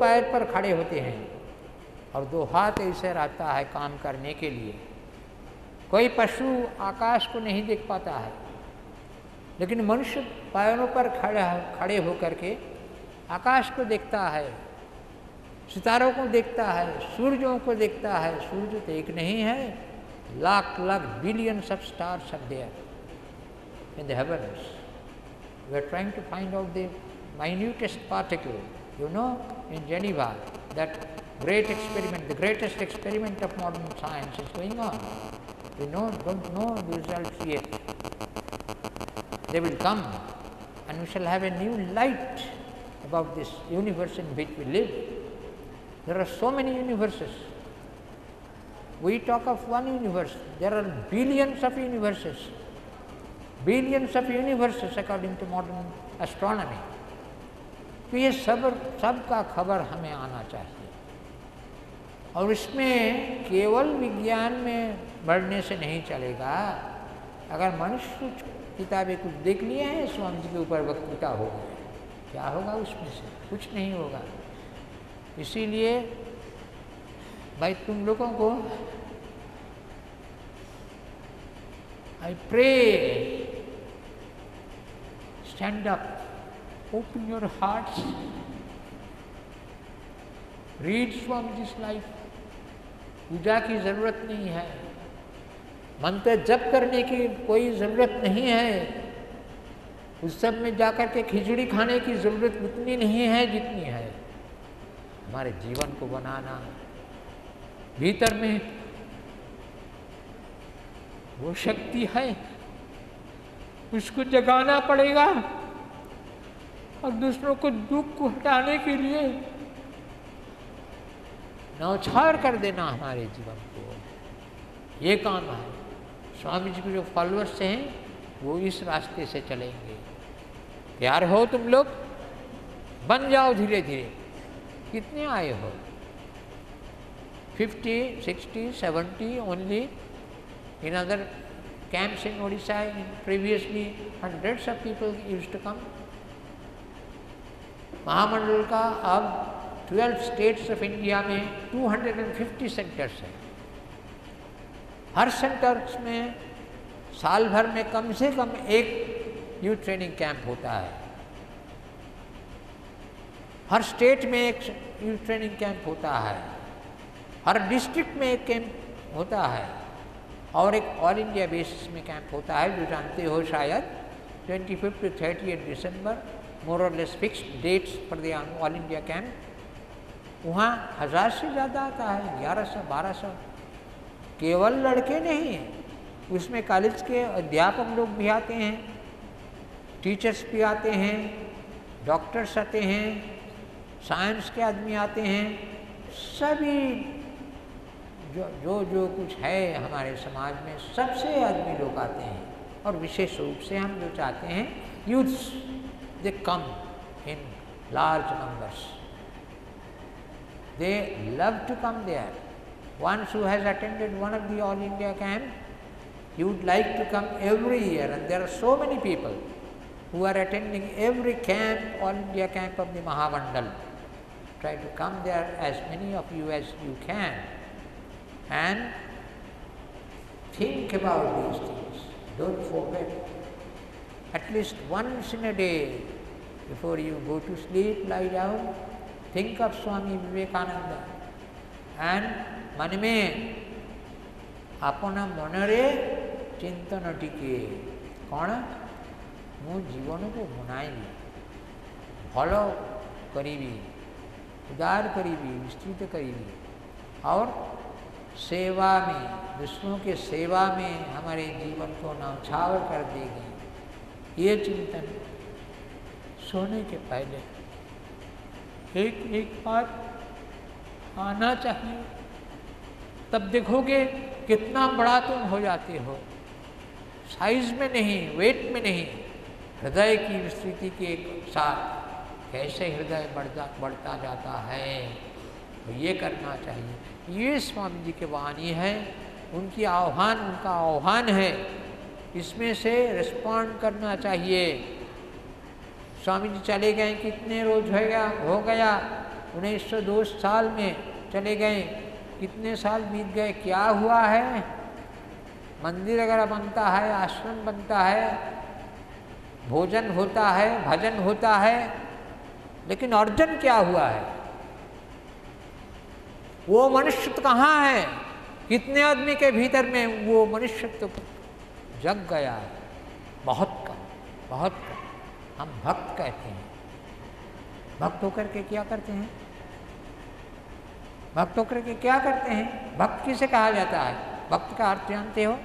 पैर पर खड़े होते हैं और दो हाथ ऐसे रहता है काम करने के लिए। कोई पशु आकाश को नहीं देख पाता है। लेकिन मनुष्य पैरों पर खड़ा खड़े होकर के आकाश को देखता है, सितारों को देखता है सूर्यों को देखता है। सूर्य तो एक नहीं है lakh lakh billions of stars are there in heavens we are trying to find out the minutest particle you know in geneva that great experiment the greatest experiment of modern science is going on. We know don't know the results yet. They will come and we shall have a new light about this universe in which we live. There are so many universes. We talk of one universe, there are billions of universes, billions of universes according to modern astronomy. तो ये सब, सबका खबर हमें आना चाहिए। और इसमें केवल विज्ञान में बढ़ने से नहीं चलेगा। अगर मनुष्य किताबें कुछ देख लिए हैं स्वामी जी के ऊपर वक्तृता हो गए क्या होगा उसमें से? कुछ नहीं होगा। इसीलिए भाई, तुम लोगों को I pray stand up open your hearts read Swami जिस लाइफ पूजा की ज़रूरत नहीं है। मंत्र जप करने की कोई ज़रूरत नहीं है। उस सब में जाकर के खिचड़ी खाने की ज़रूरत उतनी नहीं है जितनी है। हमारे जीवन को बनाना। भीतर में वो शक्ति है। उसको जगाना पड़ेगा। और दूसरों को दुख को हटाने के लिए नौछार कर देना हमारे जीवन को। ये काम है। स्वामी जी के जो फॉलोअर्स हैं वो इस रास्ते से चलेंगे। तैयार हो तुम लोग बन जाओ धीरे धीरे कितने आए हो? 50, 60, 70 only in other camps in Odisha in previously hundreds of people used to come. महामंडल का अब 12 स्टेट्स ऑफ़ इंडिया में 250 सेंटर्स हैं। हर सेंटर्स में साल भर में कम से कम एक यूथ ट्रेनिंग कैंप होता है। हर स्टेट में एक यूथ ट्रेनिंग कैंप होता है। हर डिस्ट्रिक्ट में एक कैंप होता है और एक ऑल इंडिया बेसिस में कैंप होता है, जो जानते हो शायद, twenty fifth to thirty December more और less fixed dates for the all India camp वहाँ हज़ार से ज़्यादा आता है, ग्यारह सौ, बारह सौ। केवल लड़के नहीं हैं, उसमें कॉलेज के अध्यापक लोग भी आते हैं टीचर्स भी आते हैं डॉक्टर्स आते हैं साइंस के आदमी आते हैं, सभी जो जो जो कुछ है हमारे समाज में, सबसे आदमी लोग आते हैं। और विशेष रूप से हम जो चाहते हैं youths they come in large numbers. They love to come there. Once who has attended one of the All India camp, you would like to come every year and there are so many people who are attending every camp, All India camp of the Mahavandal. Try to come there as many of you as you can and think about these things. Don't forget. At least once in a day before you go to sleep, lie down, think of Swami Vivekananda. And मन में ଆପଣ ମନରେ ଚିନ୍ତନଟିକେ କ'ଣ ମୁଁ ଜୀବନକୁ ବନାଇବି ଭଲ କରିବି उदार करीबी विस्तृत करीबी और सेवा में दूसरों के सेवा में हमारे जीवन को नौछावर कर देगी ये चिंतन सोने के पहले। एक एक बार आना चाहिए तब देखोगे कितना बड़ा तुम हो जाते हो। साइज़ में नहीं वेट में नहीं, हृदय की विस्तृति के साथ कैसे हृदय बढ़ता बढ़ता जाता है तो ये करना चाहिए। ये स्वामी जी के वाणी है, उनकी आह्वान, उनका आह्वान है, इसमें से रिस्पॉन्ड करना चाहिए। स्वामी जी चले गए, कितने रोज हो गया हो गया। उन्नीस सौ दो साल में चले गए, कितने साल बीत गए, क्या हुआ है? मंदिर वगैरह बनता है, आश्रम बनता है, भोजन होता है, भजन होता है, लेकिन अर्जन क्या हुआ है? वो मनुष्य कहाँ है? कितने आदमी के भीतर में वो मनुष्य तो जग गया है? बहुत कम बहुत कम। हम भक्त कहते हैं। भक्त होकर के क्या करते हैं? भक्त होकर के क्या करते हैं? भक्त किसे कहा जाता है? भक्त का अर्थ जानते हो?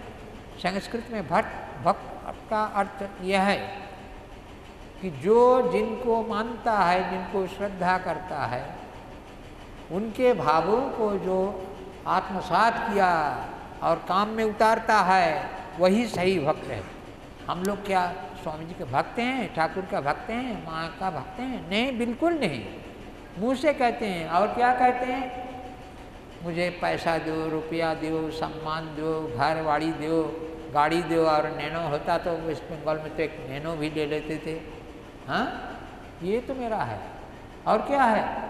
संस्कृत में भक्त भक्त का अर्थ यह है कि जो जिनको मानता है, जिनको श्रद्धा करता है, उनके भावों को जो आत्मसात किया और काम में उतारता है, वही सही भक्त है। हम लोग क्या स्वामी जी के भक्त हैं, ठाकुर का भक्त हैं, माँ का भक्त हैं। नहीं, बिल्कुल नहीं। मुँह से कहते हैं, और क्या कहते हैं? मुझे पैसा दो, रुपया दो, सम्मान दो घर वाड़ी दो, गाड़ी दो, और नैनो होता तो वेस्ट बंगाल में तो एक नैनो भी ले लेते थे। हाँ? ये तो मेरा है। और क्या है?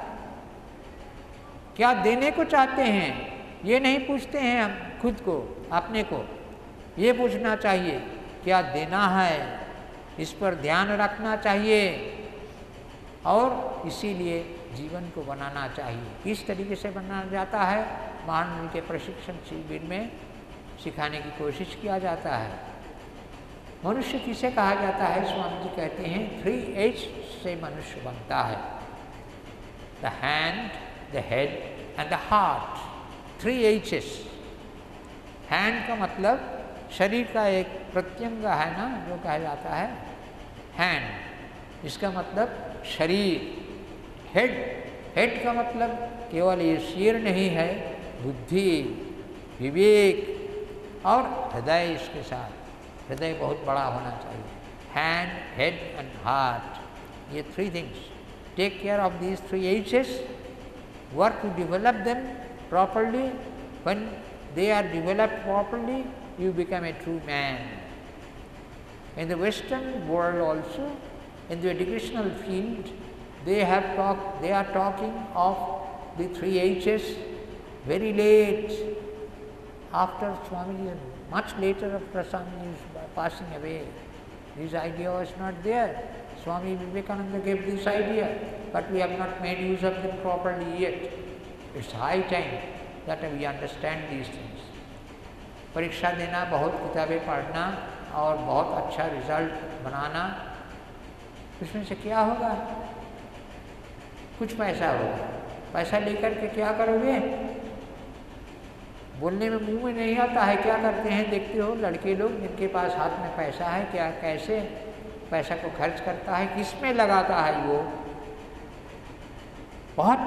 क्या देने को चाहते हैं? ये नहीं पूछते हैं हम खुद को, अपने को। ये पूछना चाहिए, क्या देना है? इस पर ध्यान रखना चाहिए। और इसीलिए जीवन को बनाना चाहिए। किस तरीके से बनाया जाता है? महान के प्रशिक्षण शिविर में सिखाने की कोशिश किया जाता है। मनुष्य किसे कहा जाता है? स्वामी जी कहते हैं थ्री एच से मनुष्य बनता है। The hand the head and the heart three H's hand का मतलब शरीर का एक प्रत्यंग है ना, जो कहा जाता है? हैंड इसका मतलब शरीर. हेड हेड का मतलब केवल ये सिर नहीं है, बुद्धि, विवेक और हृदय इसके साथ. हृदय बहुत बड़ा होना चाहिए. हैंड हेड एंड हार्ट ये three things take care of these three H's work to develop them properly one they are developed properly you become a true man. in the western world also in the educational field they have talked they are talking of the three h's very late after swami much later after swami is passing away this idea was not there swami vivekananda gave this idea but we have not made use of them properly yet it's high time that we understand these things परीक्षा देना बहुत किताबें पढ़ना और बहुत अच्छा result बनाना उसमें से क्या होगा? कुछ पैसा होगा। पैसा लेकर के क्या करोगे? बोलने में मुँह में नहीं आता है, क्या करते हैं? देखते हो, लड़के लोग जिनके पास हाथ में पैसा है, क्या, कैसे पैसा को खर्च करता है, किसमें लगाता है वो? बहुत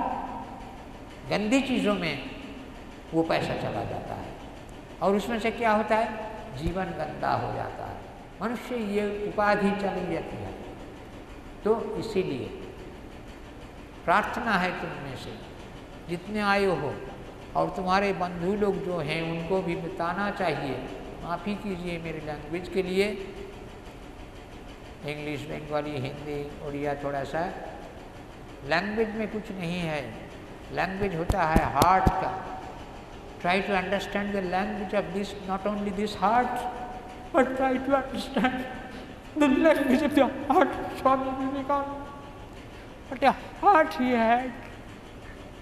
गंदी चीज़ों में वो पैसा चला जाता है। और उसमें से क्या होता है? जीवन गंदा हो जाता है। मनुष्य ये उपाधि चली जाती है। तो इसीलिए प्रार्थना है तुम में से, जितने आए हो, और तुम्हारे बंधु लोग जो हैं, उनको भी बताना चाहिए। माफ़ी कीजिए मेरे लैंग्वेज के लिए। इंग्लिश बंगाली हिंदी उड़िया थोड़ा सा। लैंग्वेज में कुछ नहीं है। लैंग्वेज होता है हार्ट का। Try to understand the language of this, not only this heart, but try to understand the language of the heart Swami Vivekananda. What a heart he had,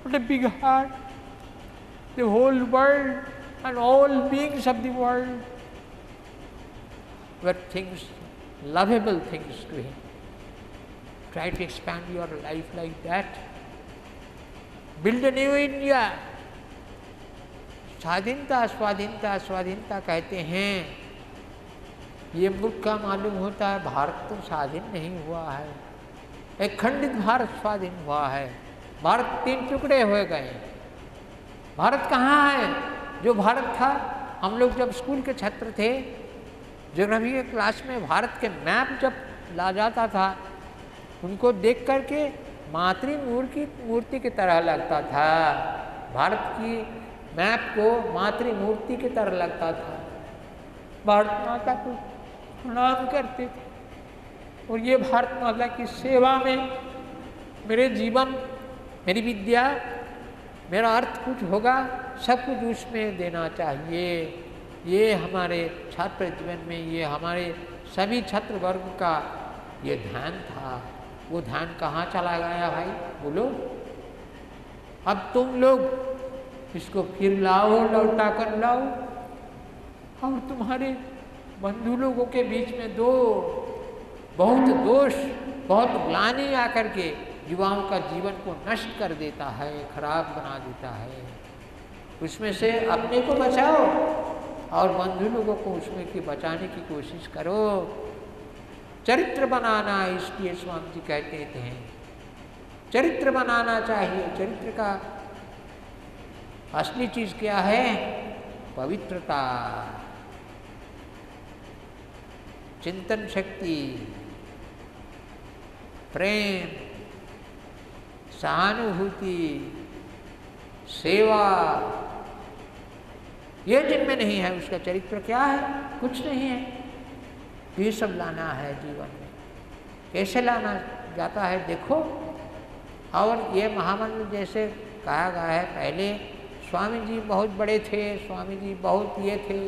what a big heart. The whole world and all beings of the world were things, lovable things to him. Try to expand your life like that. Build a new India. स्वाधीनता स्वाधीनता स्वाधीनता कहते हैं। ये मूर्ख का मालूम होता है, भारत तो स्वाधीन नहीं हुआ है। एक खंडित भारत स्वाधीन हुआ है। भारत तीन टुकड़े हो गए। भारत कहाँ है? जो भारत था, हम लोग जब स्कूल के छात्र थे जोग्राफी के क्लास में भारत के मैप जब ला जाता था, उनको देख करके मातृ मूर्ति मूर्ति की तरह लगता था। भारत की मैप को मातृ मूर्ति की तरह लगता था। भारत माता को प्रणाम करते थे। और ये भारत माता की सेवा में मेरे जीवन, मेरी विद्या, मेरा अर्थ कुछ होगा, सब कुछ उसमें देना चाहिए। ये हमारे छात्र जीवन में, ये हमारे सभी छात्र वर्ग का ये ध्यान था। वो ध्यान कहाँ चला गया भाई? बोलो। अब तुम लोग इसको फिर लाओ, लौटा कर लाओ। और तुम्हारे बंधु लोगों के बीच में दो, बहुत दोष, बहुत ग्लानी आकर के युवाओं का जीवन को नष्ट कर देता है, खराब बना देता है। उसमें से अपने को बचाओ और बंधु लोगों को उसमें की बचाने की कोशिश करो। चरित्र बनाना इसलिए स्वामी जी कहते थे चरित्र बनाना चाहिए। चरित्र का असली चीज़ क्या है? पवित्रता। चिंतन शक्ति। प्रेम। सहानुभूति। सेवा। ये जिनमें नहीं है, उसका चरित्र क्या है? कुछ नहीं है। ये सब लाना है जीवन में। कैसे लाना जाता है? देखो। और ये महामंत्र जैसे कहा गया है पहले स्वामी जी बहुत बड़े थे स्वामी जी बहुत ये थे,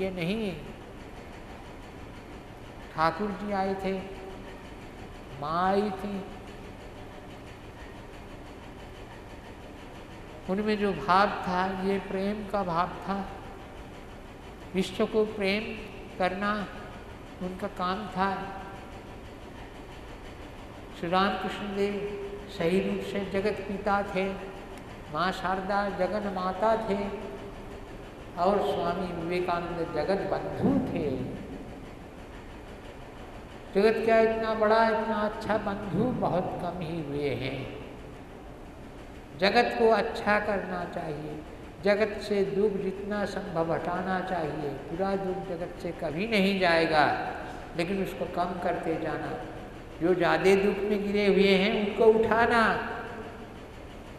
ये नहीं। ठाकुर जी आए थे, माँ आई थी। उनमें जो भाव था, ये प्रेम का भाव था। विश्व को प्रेम करना उनका काम था। श्री रामकृष्ण देव सही रूप से जगत पिता थे। माँ शारदा जगन माता थे और स्वामी विवेकानंद जगत बंधु थे। जगत क्या इतना बड़ा, इतना अच्छा बंधु बहुत कम ही हुए हैं। जगत को अच्छा करना चाहिए, जगत से दुख जितना संभव हटाना चाहिए पूरा दुख जगत से कभी नहीं जाएगा, लेकिन उसको कम करते जाना। जो ज़्यादा दुख में गिरे हुए हैं, उनको उठाना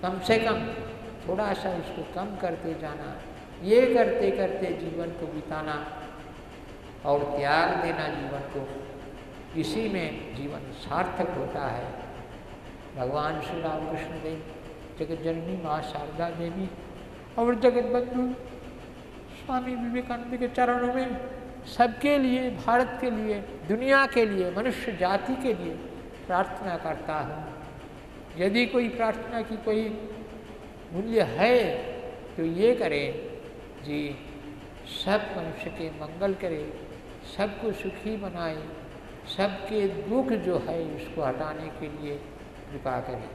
कम से कम, थोड़ा सा उसको कम करते जाना, ये करते करते जीवन को बिताना और त्याग देना जीवन को। इसी में जीवन सार्थक होता है। भगवान श्री रामकृष्ण देव जगत जननी माँ शारदा देवी और जगत बंधु स्वामी विवेकानंद के चरणों में सबके लिए, भारत के लिए, दुनिया के लिए, मनुष्य जाति के लिए प्रार्थना करता हूँ। यदि कोई प्रार्थना की कोई मूल्य है तो ये करें, जी, सब मनुष्य के मंगल करे, सबको सुखी बनाए, सबके दुख जो है उसको हटाने के लिए कृपा करें।